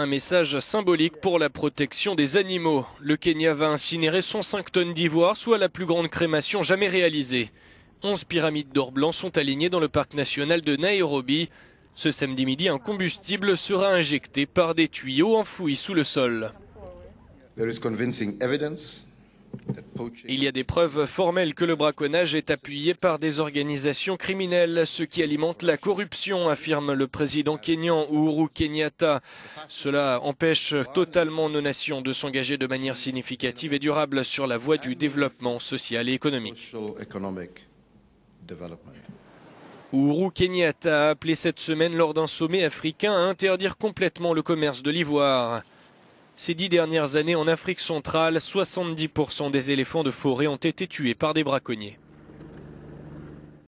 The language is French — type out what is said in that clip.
Un message symbolique pour la protection des animaux. Le Kenya va incinérer 105 tonnes d'ivoire, soit la plus grande crémation jamais réalisée. 11 pyramides d'or blanc sont alignées dans le parc national de Nairobi. Ce samedi midi, un combustible sera injecté par des tuyaux enfouis sous le sol. Il y a des preuves formelles que le braconnage est appuyé par des organisations criminelles, ce qui alimente la corruption, affirme le président kényan Uhuru Kenyatta. Cela empêche totalement nos nations de s'engager de manière significative et durable sur la voie du développement social et économique. Uhuru Kenyatta a appelé cette semaine lors d'un sommet africain à interdire complètement le commerce de l'ivoire. Ces dix dernières années en Afrique centrale, 70% des éléphants de forêt ont été tués par des braconniers.